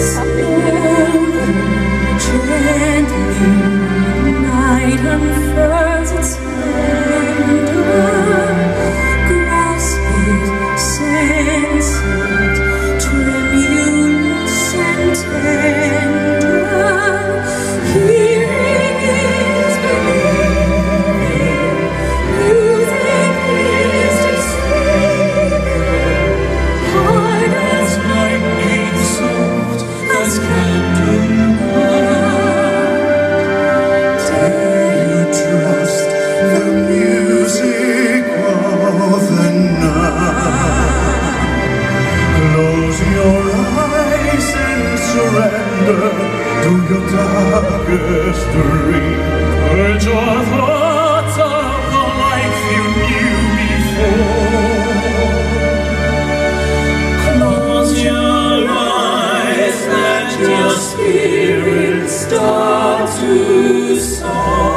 Yes. darkest dream Purge your thoughts of the life you knew before. Close your eyes, let your spirit start to soar.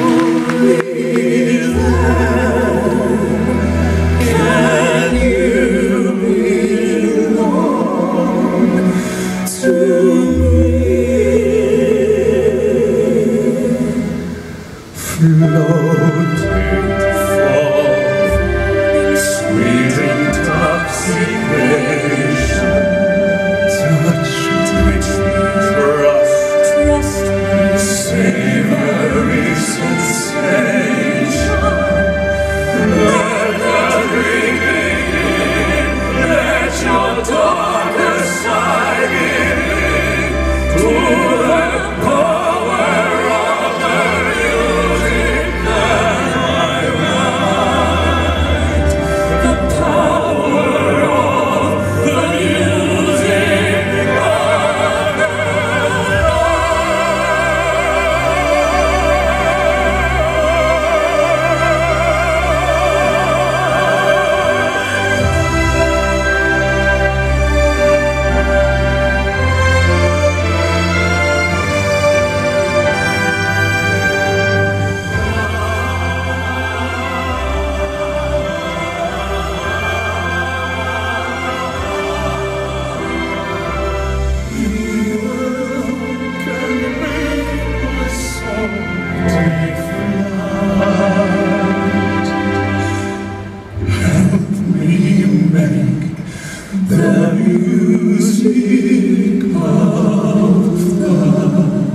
Holy Land. the music of God.